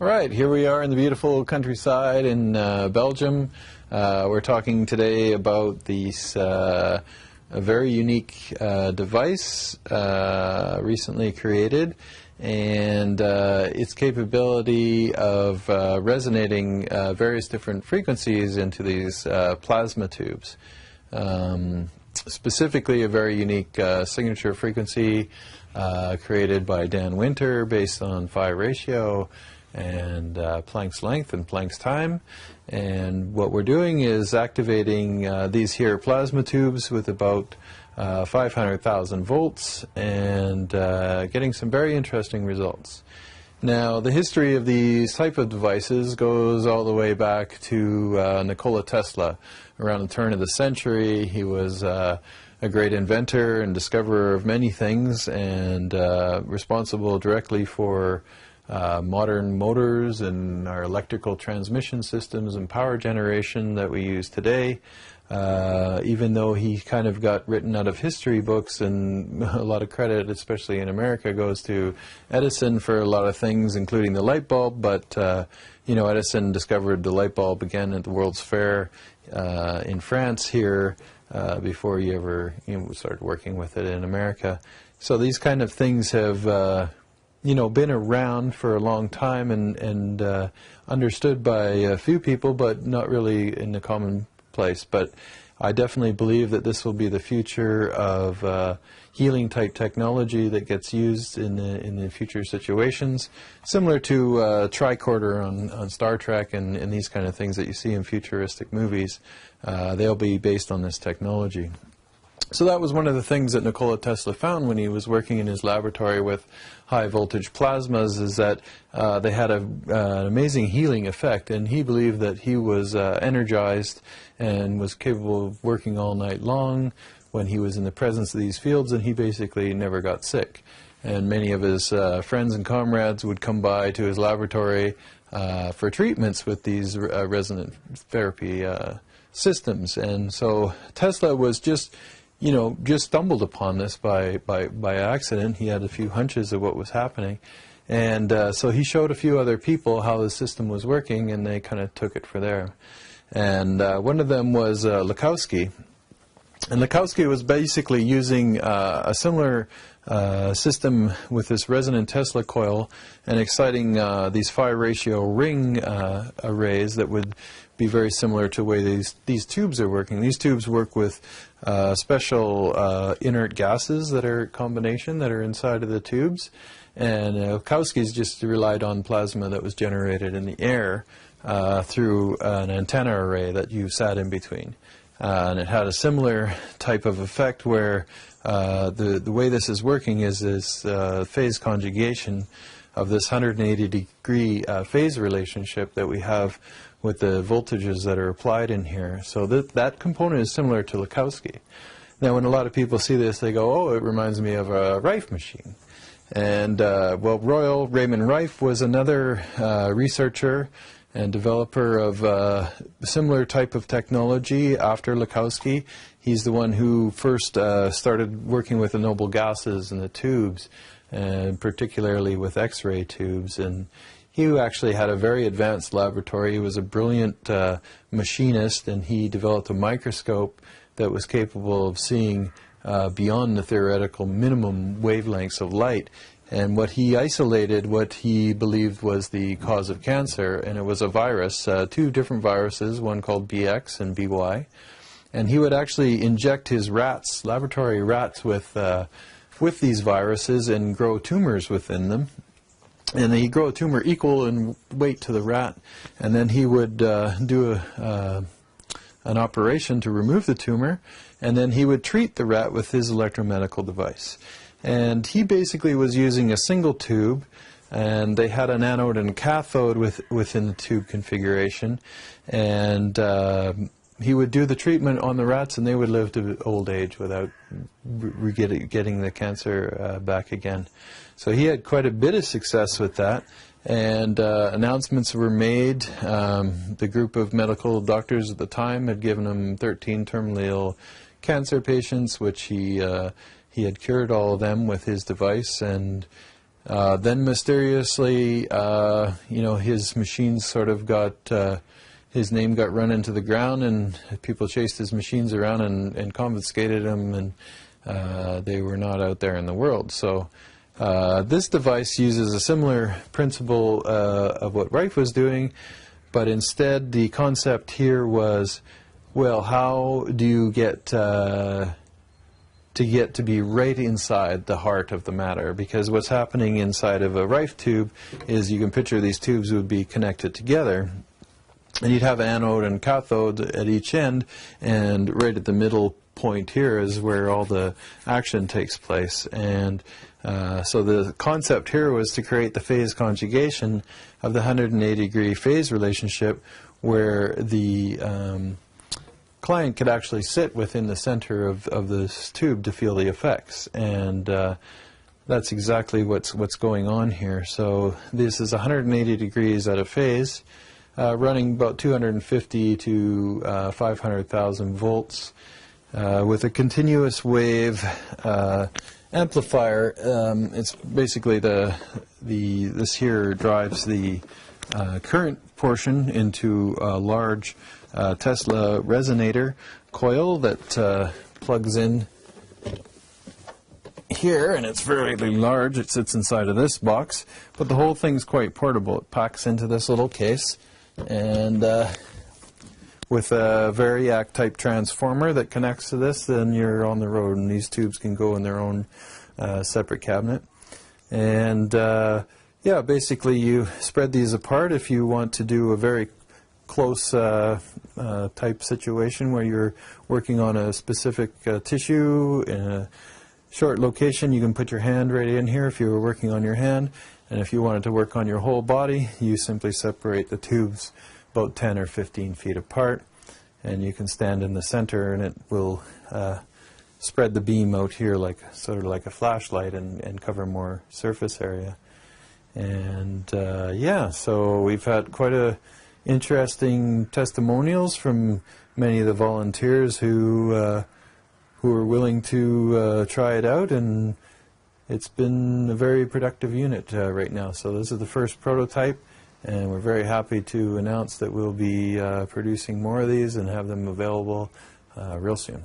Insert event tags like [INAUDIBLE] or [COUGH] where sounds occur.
All right, here we are in the beautiful countryside in uh, Belgium. Uh, we're talking today about this uh, a very unique uh, device uh, recently created and uh, its capability of resonating various different frequencies into these plasma tubes. Um, specifically, a very unique signature frequency created by Dan Winter based on phi ratio and uh, Planck's length and Planck's time. And what we're doing is activating uh, these here plasma tubes with about uh, 500,000 volts and uh, getting some very interesting results. Now, the history of these type of devices goes all the way back to uh, Nikola Tesla. Around the turn of the century, he was uh, a great inventor and discoverer of many things and responsible directly for uh, modern motors and our electrical transmission systems and power generation that we use today. Uh, even though he kind of got written out of history books, and [LAUGHS] a lot of credit, especially in America, goes to Edison for a lot of things, including the light bulb. But uh, you know, Edison discovered the light bulb again at the World's Fair uh, in France here uh, before he ever you know, started working with it in America. So these kind of things have uh, you know, been around for a long time and, and uh, understood by a few people, but not really in the commonplace. But I definitely believe that this will be the future of uh, healing type technology that gets used in the, in the future situations, similar to uh, tricorder on, on Star Trek and, and these kind of things that you see in futuristic movies. Uh, they'll be based on this technology. So that was one of the things that Nikola Tesla found when he was working in his laboratory with high voltage plasmas is that uh, they had a, uh, an amazing healing effect and he believed that he was uh, energized and was capable of working all night long when he was in the presence of these fields and he basically never got sick. And many of his uh, friends and comrades would come by to his laboratory uh, for treatments with these uh, resonant therapy systems. And so Tesla was just you know, just stumbled upon this by, by, by accident. He had a few hunches of what was happening. And uh, so he showed a few other people how the system was working, and they kind of took it for there. And uh, one of them was uh, Lakhovsky. And Lakhovsky was basically using uh, a similar uh, system with this resonant Tesla coil and exciting uh, these phi ratio ring uh, arrays that would be very similar to the way these, these tubes are working. These tubes work with uh, special uh, inert gases that are combination that are inside of the tubes. And uh, Lakhovsky's just relied on plasma that was generated in the air uh, through an antenna array that you sat in between. Uh, and it had a similar type of effect where uh, the, the way this is working is this uh, phase conjugation of this 180 degree phase relationship that we have with the voltages that are applied in here. So that, that component is similar to Lakhovsky. Now, when a lot of people see this, they go, oh, it reminds me of a Rife machine. And, uh, well, Royal Raymond Rife was another uh, researcher and developer of uh, similar type of technology after Lakhovsky. He's the one who first uh, started working with the noble gases and the tubes, and particularly with X-ray tubes. And he actually had a very advanced laboratory. He was a brilliant uh, machinist, and he developed a microscope that was capable of seeing uh, beyond the theoretical minimum wavelengths of light. And what he isolated, what he believed was the cause of cancer, and it was a virus, uh, two different viruses, one called BX and BY. And he would actually inject his rats, laboratory rats, with uh, with these viruses and grow tumors within them and he'd grow a tumor equal in weight to the rat, and then he would uh, do a, uh, an operation to remove the tumor, and then he would treat the rat with his electromedical device. And he basically was using a single tube, and they had an anode and cathode with, within the tube configuration, and uh, he would do the treatment on the rats, and they would live to old age without getting the cancer uh, back again. So he had quite a bit of success with that, and uh, announcements were made. Um, the group of medical doctors at the time had given him 13 terminally ill cancer patients, which he uh, he had cured all of them with his device, and Uh, then mysteriously, uh, you know, his machines sort of got uh, his name got run into the ground, and people chased his machines around and, and confiscated them, and uh, they were not out there in the world. So. Uh, this device uses a similar principle uh, of what Rife was doing, but instead the concept here was, well, how do you get uh, to get to be right inside the heart of the matter? Because what's happening inside of a Rife tube is you can picture these tubes would be connected together. And you'd have anode and cathode at each end, and right at the middle point here is where all the action takes place. And uh, so the concept here was to create the phase conjugation of the 180 degree phase relationship where the um, client could actually sit within the center of, of this tube to feel the effects. And uh, that's exactly what's, what's going on here. So this is 180 degrees out of phase, uh, running about 250 to uh, 500,000 volts uh, with a continuous wave uh, amplifier. Um, it's basically the the this here drives the uh, current portion into a large Tesla resonator coil that plugs in here, and it's fairly large. It sits inside of this box, but the whole thing's quite portable. It packs into this little case, and uh, with a Variac type transformer that connects to this, then you're on the road, and these tubes can go in their own uh, separate cabinet. And uh, yeah, basically you spread these apart if you want to do a very close uh, uh type situation where you're working on a specific uh, tissue in a short location. You can put your hand right in here if you were working on your hand. And if you wanted to work on your whole body, you simply separate the tubes about 10 or 15 feet apart. And you can stand in the center and it will uh, spread the beam out here like sort of like a flashlight and, and cover more surface area. And uh, yeah, so we've had quite a interesting testimonials from many of the volunteers who uh, who are willing to uh, try it out and it's been a very productive unit uh, right now. So this is the first prototype and we're very happy to announce that we'll be uh, producing more of these and have them available uh, real soon.